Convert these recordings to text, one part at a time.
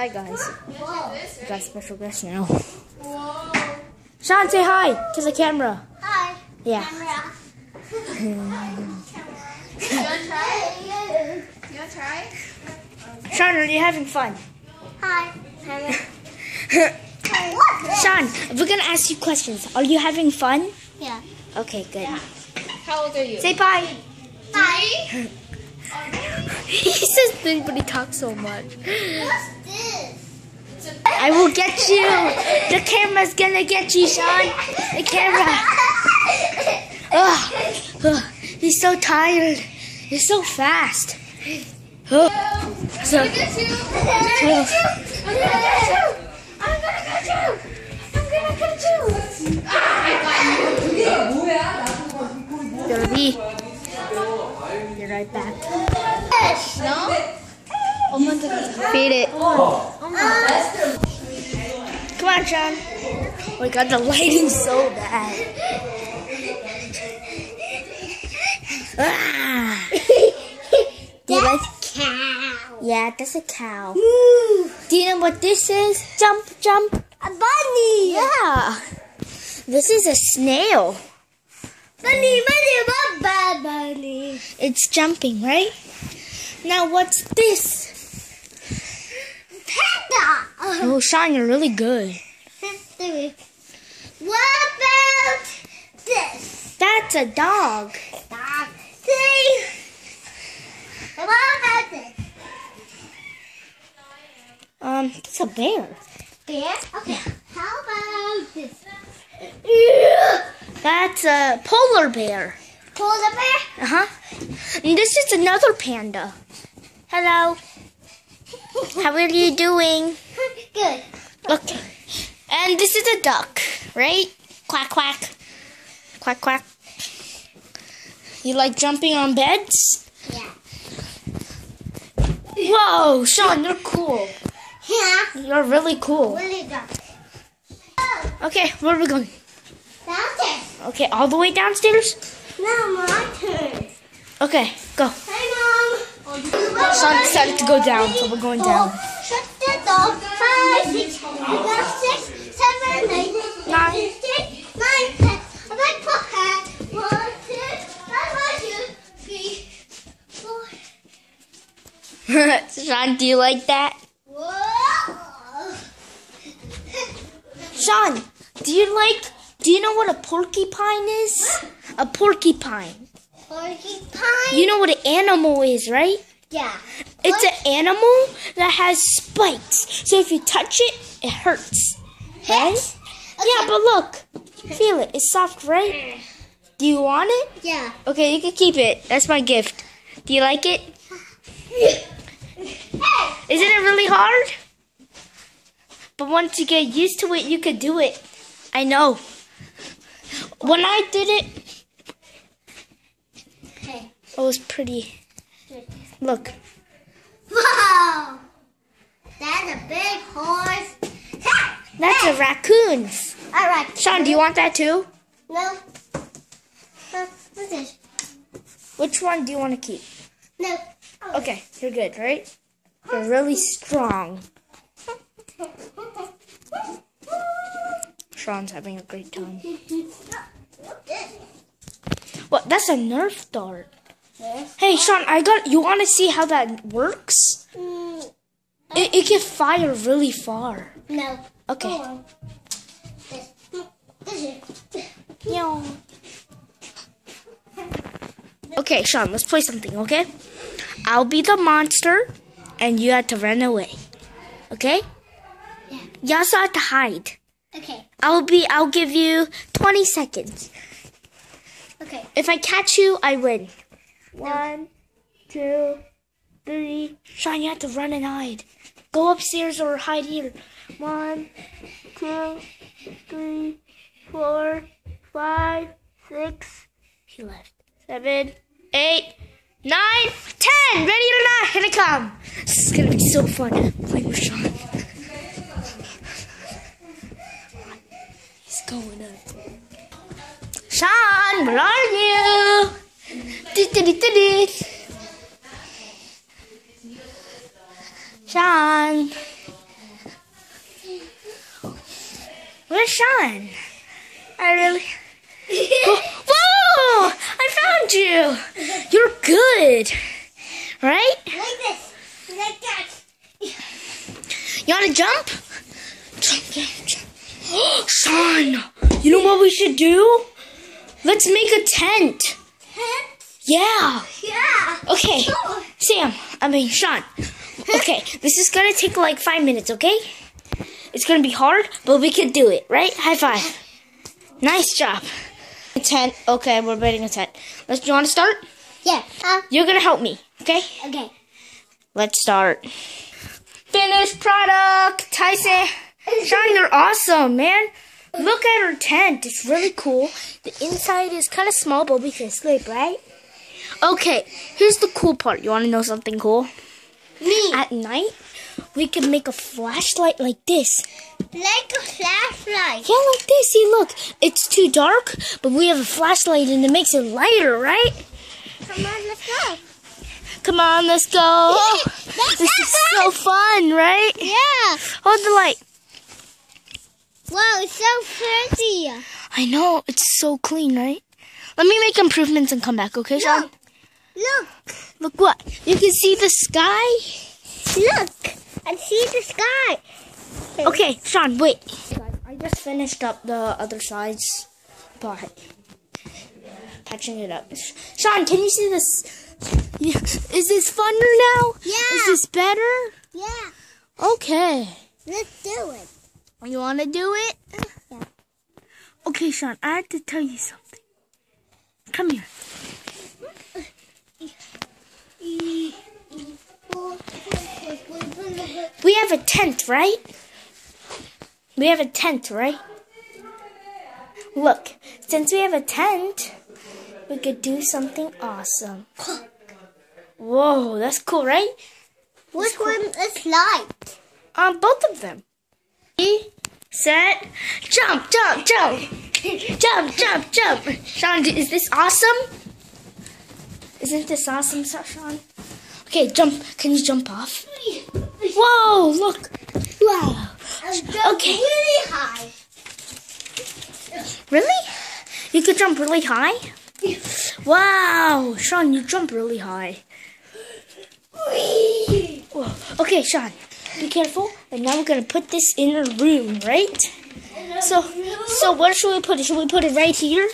Hi guys. We got a special guest now. Sean, say hi to the camera. Hi. Yeah. Camera. You wanna try? You wanna try? Sean, are you having fun? Hi. Sean, we're gonna ask you questions. Are you having fun? Yeah. Okay, good. How old are you? Say bye. Hi. he says things, but he talks so much. What's this? I will get you. The camera's gonna get you, Sean. The camera. Ugh. Ugh. He's so tired. He's so fast. Ugh. So, Look at you. so, I'm gonna get you. I'm gonna get you. I'm gonna get you. Ah, I got Derby. Be right back. You. No? Feed it. Come on, Sean. Oh my god, the lighting's so bad. Ah. You like? Cow. Yeah, that's a cow. Do you know what this is? Jump, jump. A bunny. Yeah. This is a snail. Bunny, bunny, bunny, bunny. It's jumping, right? Now, what's this? Panda. Oh, Sean, you're really good. What about this? That's a dog. Dog. See? What about this? Um, it's a bear. Bear? Okay. How about this? That's a polar bear. Polar bear? Uh huh. And this is another panda. Hello. How are you doing? Good. Okay. And this is a duck, right? Quack quack. Quack quack. You like jumping on beds? Yeah. Whoa, Sean, you're cool. Yeah. You're really cool. Really good. Okay, where are we going? Downstairs. Okay, all the way downstairs? No, my turn. Okay, go. Hey, Mom. Oh, Sean decided to go down, so we're going down. Oh, shut the door. Five, six, we got six, seven, eight, Nine. six, nine, ten. I like for hat. One, two, five, five, two, three, four. Sean, do you like that? Whoa. Sean, do you like, do you know what a porcupine is? A porcupine. Porcupine. You know what an animal is, right? Yeah. It's an animal that has spikes. So if you touch it, it hurts. Right? Yeah, but look. Feel it. It's soft, right? Do you want it? Yeah. Okay, you can keep it. That's my gift. Do you like it? Isn't it really hard? But once you get used to it, you could do it. I know. When I did it, It was pretty. Look. Wow. That's a big horse. That's a raccoon. All right. Sean, do you want that too? No. What's this? Which one do you want to keep? No. Okay, you're good, right? You're really strong. Sean's having a great time. What? That's a Nerf dart. Hey, Sean, I got. You want to see how that works? Mm, It, it can fire really far. no. Okay. Go on. This. This is. Meow. Okay, Sean, let's play something, okay? I'll be the monster, and you have to run away. Okay? Yeah. You also have to hide. Okay. I'll be. I'll give you 20 seconds. Okay. If I catch you, I win. One, two, three. Sean, you have to run and hide. Go upstairs or hide here. One, two, three, four, five, six. He left. Seven, eight, nine, ten. Ready or not? Here I come. This is gonna be so fun. Play with Sean. He's going up. Sean, where are you? Sean. Where's Sean? I really. Whoa! I found you! You're good! Right? Like this. Like that. You wanna jump? Jump, jump, jump. Sean! You know what we should do? Let's make a tent. Yeah! Yeah. Okay. Sam, I mean, Sean. Okay, this is gonna take like five minutes, okay? It's gonna be hard, but we can do it, right? High five. Nice job. A tent. Okay, we're building a tent. Let's. You want to start? Yeah. Uh, You're gonna help me, okay? okay. Let's start. Finished product, Tyson. Sean, you're awesome, man. Look at our tent. It's really cool. The inside is kind of small, but we can sleep, right? Okay, here's the cool part. You want to know something cool? Me. At night, we can make a flashlight like this. Like a flashlight. Yeah, like this. See, look. It's too dark, but we have a flashlight and it makes it lighter, right? Come on, let's go. Come on, let's go. This is so fun, right? Yeah. Hold the light. Wow, it's so pretty. I know. It's so clean, right? Let me make improvements and come back, okay, Sean? Look. Look. Look what? You can see the sky? Look. I see the sky. Okay, Sean, wait. I just finished up the other sides, but patching it up. Sean, can you see this? Is this funner now? Yeah. Is this better? Yeah. Okay. Let's do it. You want to do it? Uh, yeah. Okay, Sean, I have to tell you something. Come here. We have a tent, right? We have a tent, right? Look, since we have a tent, we could do something awesome. Whoa, that's cool, right? Which one is light? On both of them. Ready, set, jump, jump, jump. Jump, jump, jump. Sean, is this awesome? Isn't this awesome, Sean? Okay, jump. Can you jump off? Whoa, look. Wow. Okay. Really high. Really? You could jump really high? Wow, Sean, you jump really high. Whoa. Okay, Sean, be careful. And now we're gonna put this in a room, right? So, so where should we put it? Should we put it right here?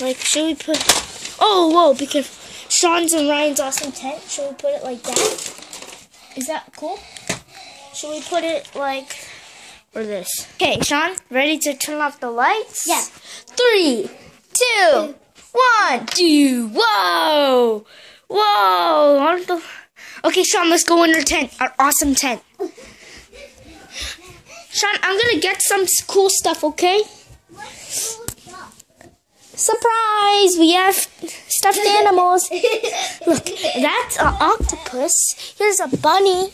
Like, should we put? Oh, whoa! Because Sean's and Ryan's awesome tent. Should we put it like that? Is that cool? Should we put it like, or this? Okay, Sean, ready to turn off the lights? Yeah. Three, two, one, two. Whoa, whoa! The- Okay, Sean, let's go in our tent, our awesome tent. Sean, I'm gonna get some cool stuff, okay? Surprise! We have stuffed animals. Look, that's an octopus. Here's a bunny.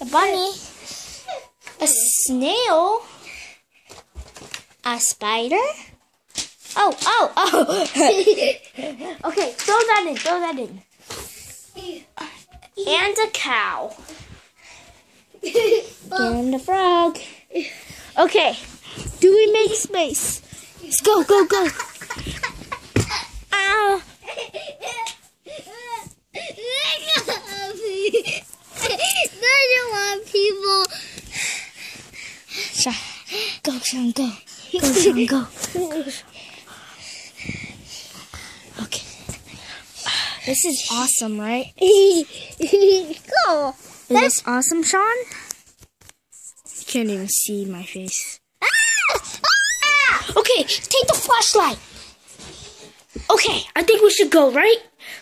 A bunny. A snail. A spider. Oh, oh, oh. okay, throw that in, throw that in. And a cow. And a frog. Okay, do we make space? Let's go, go, go. Ow. Doesn't want people. Sean, go, Sean, go. Go, Sean, go. Okay. This is awesome, right? Go. Is this awesome, Sean? You can't even see my face. Ah! Ah! Okay, take the flashlight. Okay, I think we should go, right?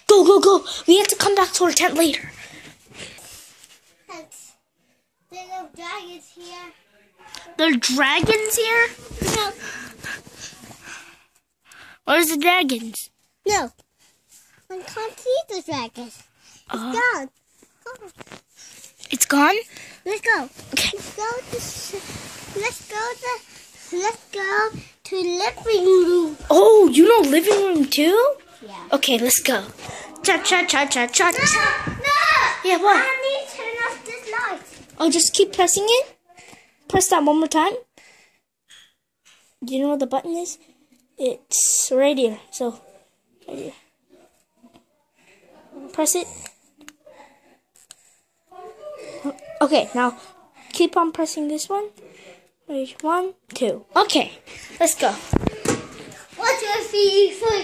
Go, go, go. We have to come back to our tent later. There's no dragons here. There are dragons here? No. Where's the dragons? No. I can't see the dragons. It's Uh, gone. Go. it's gone? Let's go. Okay. Let's go to. Let's go to. Let's go to living room. Oh, you know living room too? Yeah. Okay, let's go. Cha cha cha cha cha. No, no. Yeah, what? I need to turn off this light. Oh, just keep pressing it. Press that one more time. Do you know what the button is? It's right here. So, right here. Press it. Okay, now keep on pressing this one. One, two. Okay, let's go. One, two, three, four.